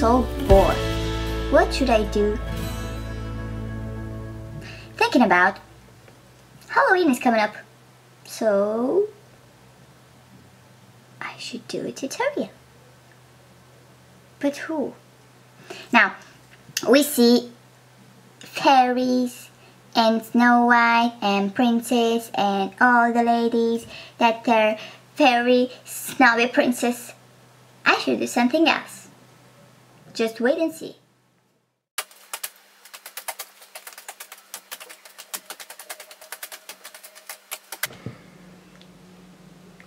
so bored. What should I do? Thinking about Halloween is coming up. So I should do a tutorial. But who? Now, we see fairies and Snow White and princess and all the ladies that they're very snobby princess. I should do something else. Just wait and see.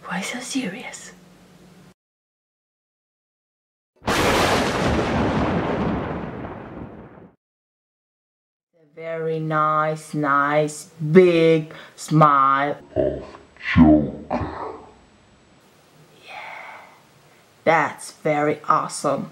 Why so serious? Very nice, nice, big smile. Joker. That's very awesome.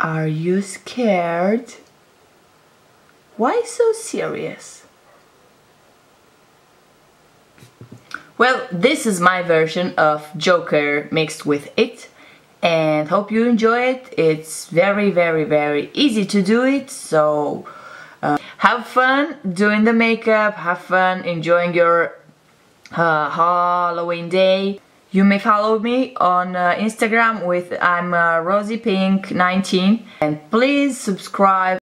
Are you scared? Why so serious? Well, this is my version of Joker mixed with it and hope you enjoy it. It's very, very, very easy to do it, so uh, have fun doing the makeup, have fun enjoying your uh, Halloween day. You may follow me on uh, Instagram with I'm uh, Rosie Pink 19 and please subscribe